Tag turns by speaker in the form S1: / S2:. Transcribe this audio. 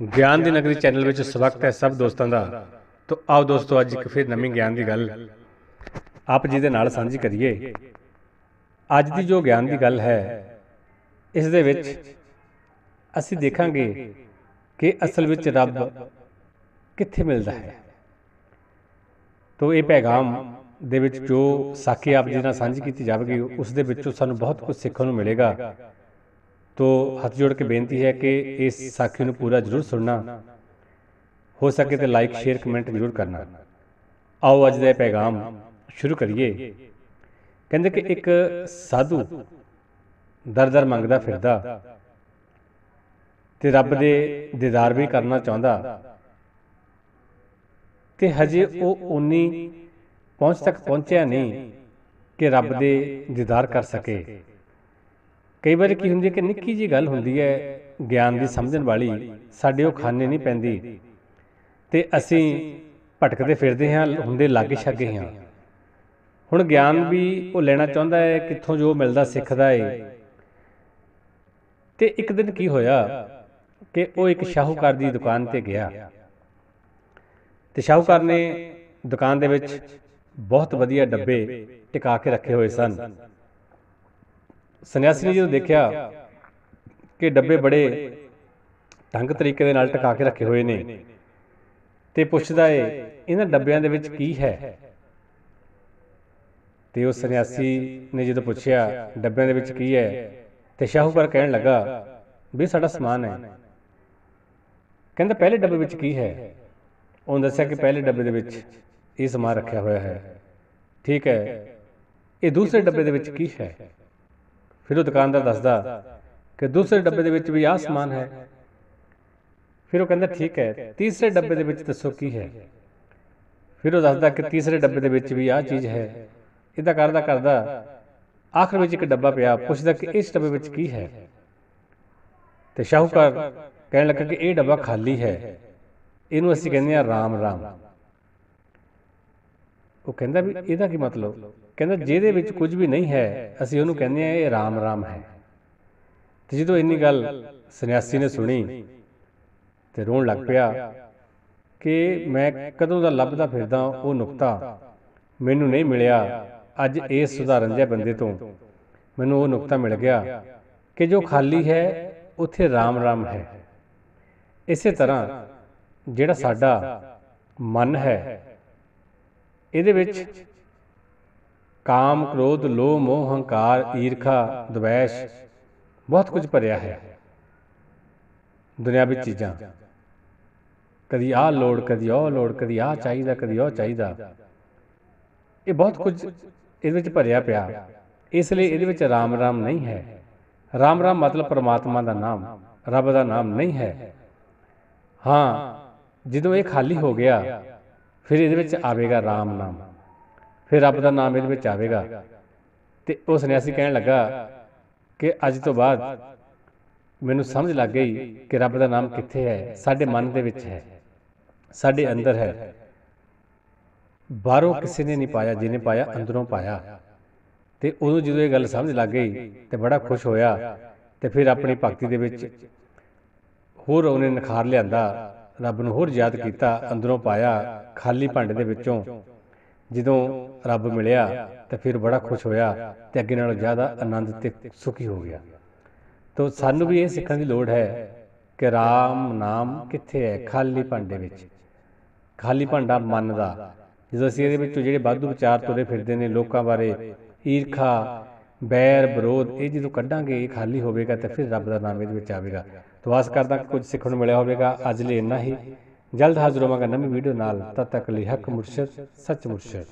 S1: ਗਿਆਨ ਦੀ ਨਗਰੀ ਚੈਨਲ ਵਿੱਚ ਸਵਾਗਤ ਹੈ ਸਭ ਦੋਸਤਾਂ ਦਾ। ਤੋਂ ਆਓ ਦੋਸਤੋ, ਅੱਜ ਇੱਕ ਫਿਰ ਨਵੀਂ ਗਿਆਨ ਦੀ ਗੱਲ। ਆਪ ਜੀ ਦੇ ਨਾਲ ਸਾਂਝੀ ਕਰੀਏ। ਅੱਜ ਦੀ ਜੋ ਗਿਆਨ ਦੀ ਗੱਲ ਹੈ, ਇਸ ਦੇ ਵਿੱਚ ਅਸੀਂ ਦੇਖਾਂਗੇ ਕਿ ਅਸਲ ਵਿੱਚ ਰੱਬ ਕਿੱਥੇ ਮਿਲਦਾ ਹੈ। ਤੋਂ ਇਹ ਪੈਗਾਮ ਦੇ ਵਿੱਚ ਜੋ ਸਾਖੀ ਆਪ ਜੀ ਨਾਲ ਸਾਂਝੀ ਕੀਤੀ ਜਾਵੇਗੀ, ਉਸ ਦੇ ਵਿੱਚੋਂ ਸਾਨੂੰ ਬਹੁਤ ਕੁਝ ਸਿੱਖਣ ਨੂੰ ਮਿਲੇਗਾ। ਤੋ ਹੱਥ ਜੋੜ ਕੇ ਬੇਨਤੀ ਹੈ ਕਿ ਇਸ ਸਾਖੀ ਨੂੰ ਪੂਰਾ ਜ਼ਰੂਰ ਸੁਣਨਾ। ਹੋ ਸਕੇ ਤੇ ਲਾਈਕ ਸ਼ੇਅਰ ਕਮੈਂਟ ਜ਼ਰੂਰ ਕਰਨਾ। ਆਓ ਅੱਜ ਦਾ ਇਹ ਪੈਗਾਮ ਸ਼ੁਰੂ ਕਰੀਏ। ਕਹਿੰਦੇ ਕਿ ਇੱਕ ਸਾਧੂ ਦਰ ਦਰ ਮੰਗਦਾ ਫਿਰਦਾ ਤੇ ਰੱਬ ਦੇ ਦੀਦਾਰ ਵੀ ਕਰਨਾ ਚਾਹੁੰਦਾ ਤੇ ਹਜੇ ਉਹ ਉਨੀ ਪਹੁੰਚ ਤੱਕ ਪਹੁੰਚਿਆ ਨਹੀਂ ਕਿ ਰੱਬ ਦੇ ਦੀਦਾਰ ਕਰ ਸਕੇ। ਕਈ ਵਾਰ ਕੀ ਹੁੰਦੀ ਹੈ ਕਿ ਨਿੱਕੀ ਜੀ ਗੱਲ ਹੁੰਦੀ ਹੈ, ਗਿਆਨ ਦੀ ਸਮਝਣ ਵਾਲੀ ਸਾਡੇ ਉਹ ਖਾਨੇ ਨਹੀਂ ਪੈਂਦੀ। ਤੇ ਅਸੀਂ ਭਟਕਦੇ ਫਿਰਦੇ ਹਾਂ, ਹੁੰਦੇ ਲਾਗੇ ਛਾਗੇ ਹਾਂ। ਹੁਣ ਗਿਆਨ ਵੀ ਉਹ ਲੈਣਾ ਚਾਹੁੰਦਾ ਹੈ, ਕਿੱਥੋਂ ਜੋ ਮਿਲਦਾ ਸਿੱਖਦਾ ਹੈ ਤੇ ਇੱਕ ਦਿਨ ਕੀ ਹੋਇਆ ਕਿ ਉਹ ਇੱਕ ਸ਼ਾਹੂਕਾਰ ਦੀ ਦੁਕਾਨ ਤੇ ਗਿਆ। ਤੇ ਸ਼ਾਹੂਕਾਰ ਨੇ ਦੁਕਾਨ ਦੇ ਵਿੱਚ ਬਹੁਤ ਵਧੀਆ ਡੱਬੇ ਟਿਕਾ ਕੇ ਰੱਖੇ ਹੋਏ ਸਨ। ਸੰਨਿਆਸੀ ਨੇ ਜਦੋਂ ਦੇਖਿਆ ਕਿ ਡੱਬੇ ਬੜੇ ਢੰਗ ਤਰੀਕੇ ਦੇ ਨਾਲ ਟਿਕਾ ਕੇ ਰੱਖੇ ਹੋਏ ਨੇ ਤੇ ਪੁੱਛਦਾ ਏ, ਇਹਨਾਂ ਡੱਬਿਆਂ ਦੇ ਵਿੱਚ ਕੀ ਹੈ? ਤੇ ਉਹ ਸੰਨਿਆਸੀ ਨੇ ਜਦੋਂ ਪੁੱਛਿਆ, ਡੱਬਿਆਂ ਦੇ ਵਿੱਚ ਕੀ ਹੈ? ਤੇ ਸ਼ਾਹੂਕਾਰ ਕਹਿਣ ਲੱਗਾ, ਵੀ ਸਾਡਾ ਸਮਾਨ ਹੈ। ਕਹਿੰਦਾ, ਪਹਿਲੇ ਡੱਬੇ ਵਿੱਚ ਕੀ ਹੈ? ਉਹਨੇ ਦੱਸਿਆ ਕਿ ਪਹਿਲੇ ਡੱਬੇ ਦੇ ਵਿੱਚ ਇਹ ਸਮਾਨ ਰੱਖਿਆ ਹੋਇਆ ਹੈ। ਠੀਕ ਹੈ, ਇਹ ਦੂਸਰੇ ਡੱਬੇ ਦੇ ਵਿੱਚ ਕੀ ਹੈ? ਫਿਰ ਉਹ ਦੁਕਾਨਦਾਰ ਦੱਸਦਾ ਕਿ ਦੂਸਰੇ ਡੱਬੇ ਦੇ ਵਿੱਚ ਵੀ ਆਹ ਸਮਾਨ ਹੈ। ਫਿਰ ਉਹ ਕਹਿੰਦਾ, ਠੀਕ ਹੈ, ਤੀਸਰੇ ਡੱਬੇ ਦੇ ਵਿੱਚ ਦੱਸੋ ਕੀ ਹੈ? ਫਿਰ ਉਹ ਦੱਸਦਾ ਕਿ ਤੀਸਰੇ ਡੱਬੇ ਦੇ ਵਿੱਚ ਵੀ ਆਹ ਚੀਜ਼ ਹੈ। ਇਦਾਂ ਕਰਦਾ ਕਰਦਾ ਆਖਰ ਵਿੱਚ ਇੱਕ ਡੱਬਾ ਪਿਆ, ਪੁੱਛਦਾ ਕਿ ਇਸ ਡੱਬੇ ਵਿੱਚ ਕੀ ਹੈ? ਤੇ ਸ਼ਾਹੂਕਾਰ ਕਹਿਣ ਲੱਗਾ ਕਿ ਇਹ ਡੱਬਾ ਖਾਲੀ ਹੈ। ਇਹਨੂੰ ਅਸੀਂ ਕਹਿੰਦੇ ਆ ਰਾਮ ਰਾਮ। ਉਹ ਕਹਿੰਦਾ ਵੀ ਇਹਦਾ ਕੀ ਮਤਲਬ? ਕਹਿੰਦਾ ਜਿਹਦੇ ਵਿੱਚ ਕੁਝ ਵੀ ਨਹੀਂ ਹੈ ਅਸੀਂ ਉਹਨੂੰ ਕਹਿੰਦੇ ਆ ਇਹ ਰਾਮ ਰਾਮ ਹੈ। ਤੇ ਜਦੋਂ ਇੰਨੀ ਗੱਲ ਸੰਨਿਆਸੀ ਨੇ ਸੁਣੀ ਤੇ ਰੋਣ ਲੱਗ ਪਿਆ ਕਿ ਮੈਂ ਕਦੋਂ ਦਾ ਲੱਭਦਾ ਫਿਰਦਾ ਉਹ ਨੁਕਤਾ। ਮੈਨੂੰ ਨਹੀਂ ਮਿਲਿਆ। ਅੱਜ ਇਸ ਸੁਧਾਰਨ ਜਿਹੇ ਬੰਦੇ ਤੋਂ ਮੈਨੂੰ ਉਹ ਨੁਕਤਾ ਮਿਲ ਗਿਆ ਕਿ ਜੋ ਖਾਲੀ ਹੈ ਉੱਥੇ ਰਾਮ ਰਾਮ ਹੈ। ਇਸੇ ਤਰ੍ਹਾਂ ਜਿਹੜਾ ਸਾਡਾ ਮਨ ਹੈ ਇਹਦੇ ਵਿੱਚ ਕਾਮ, ਕ੍ਰੋਧ, ਲੋਭ, ਮੋਹ, ਹੰਕਾਰ, ਈਰਖਾ, ਦਵੈਸ਼ ਬਹੁਤ ਕੁਝ ਭਰਿਆ ਹੈ। ਦੁਨਿਆਵੀ ਚੀਜ਼ਾਂ। ਕਦੀ ਆਹ ਲੋੜ, ਕਦੀ ਉਹ ਲੋੜ, ਕਦੀ ਆਹ ਚਾਹੀਦਾ, ਕਦੀ ਉਹ ਚਾਹੀਦਾ। ਇਹ ਬਹੁਤ ਕੁਝ ਇਹਦੇ ਵਿੱਚ ਭਰਿਆ ਪਿਆ। ਇਸ ਲਈ ਇਹਦੇ ਵਿੱਚ ਰਾਮ ਰਾਮ ਨਹੀਂ ਹੈ। ਰਾਮ ਰਾਮ ਮਤਲਬ ਪਰਮਾਤਮਾ ਦਾ ਨਾਮ, ਰੱਬ ਦਾ ਨਾਮ ਨਹੀਂ ਹੈ। ਹਾਂ, ਜਦੋਂ ਇਹ ਖਾਲੀ ਹੋ ਗਿਆ ਫਿਰ ਇਹਦੇ ਵਿੱਚ ਆਵੇਗਾ ਰਾਮ ਨਾਮ। ਫਿਰ ਰੱਬ ਦਾ ਨਾਮ ਇਹਦੇ ਵਿੱਚ ਆਵੇਗਾ। ਤੇ ਉਹ ਸੰਨਿਆਸੀ ਕਹਿਣ ਲੱਗਾ ਕਿ ਅੱਜ ਤੋਂ ਬਾਅਦ ਮੈਨੂੰ ਸਮਝ ਲੱਗ ਗਈ ਕਿ ਰੱਬ ਦਾ ਨਾਮ ਕਿੱਥੇ ਹੈ, ਸਾਡੇ ਮਨ ਦੇ ਵਿੱਚ ਹੈ, ਸਾਡੇ ਅੰਦਰ ਹੈ। ਬਾਹਰੋਂ ਕਿਸੇ ਨੇ ਨਹੀਂ ਪਾਇਆ, ਜਿਹਨੇ ਪਾਇਆ, ਅੰਦਰੋਂ ਪਾਇਆ। ਤੇ ਉਦੋਂ ਜਦੋਂ ਇਹ ਗੱਲ ਸਮਝ ਲੱਗ ਗਈ ਤੇ ਬੜਾ ਖੁਸ਼ ਹੋਇਆ ਤੇ ਫਿਰ ਆਪਣੀ ਭਗਤੀ ਦੇ ਵਿੱਚ ਹੋਰ ਉਹਨੇ ਨਿਖਾਰ ਲਿਆਂਦਾ। ਰੱਬ ਨੂੰ ਹੋਰ ਯਾਦ ਕੀਤਾ, ਅੰਦਰੋਂ ਪਾਇਆ ਖਾਲੀ ਭਾਂਡੇ ਦੇ ਵਿੱਚੋਂ। ਜਦੋਂ ਰੱਬ ਮਿਲਿਆ ਤਾਂ ਫਿਰ ਬੜਾ ਖੁਸ਼ ਹੋਇਆ ਤੇ ਅੱਗੇ ਨਾਲੋਂ ਜ਼ਿਆਦਾ ਆਨੰਦ ਤੇ ਸੁਖੀ ਹੋ ਗਿਆ। ਤਾਂ ਸਾਨੂੰ ਵੀ ਇਹ ਸਿੱਖਣ ਦੀ ਲੋੜ ਹੈ ਕਿ ਰਾਮ ਨਾਮ ਕਿੱਥੇ ਹੈ ਖਾਲੀ ਭਾਂਡੇ ਵਿੱਚ। ਖਾਲੀ ਭਾਂਡਾ ਮਨ ਦਾ ਜਦੋਂ ਅਸੀਂ ਇਹਦੇ ਵਿੱਚੋਂ ਜਿਹੜੇ ਵਾਧੂ ਵਿਚਾਰ ਤੁਰੇ ਫਿਰਦੇ ਨੇ ਲੋਕਾਂ ਬਾਰੇ, ਈਰਖਾ, ਬੈਰ, ਵਿਰੋਧ, ਇਹ ਜਦੋਂ ਕੱਢਾਂਗੇ, ਇਹ ਖਾਲੀ ਹੋਵੇਗਾ ਤਾਂ ਫਿਰ ਰੱਬ ਦਾ ਨਾਮ ਇਹਦੇ ਵਿੱਚ ਆਵੇਗਾ। ਤੋਂ ਕਰਦਾ ਕੁਝ ਸਿੱਖਣ ਨੂੰ ਮਿਲਿਆ ਹੋਵੇਗਾ। ਅੱਜ ਲਈ ਇੰਨਾ ਹੀ। ਜਲਦ ਹਾਜ਼ਰ ਹੋਵਾਂਗਾ ਨਵੀਂ ਵੀਡੀਓ ਨਾਲ। ਤਦ ਤੱਕ ਲਈ ਹੱਕ ਮੁਰਸ਼ਦ, ਸੱਚ ਮੁਰਸ਼ਦ।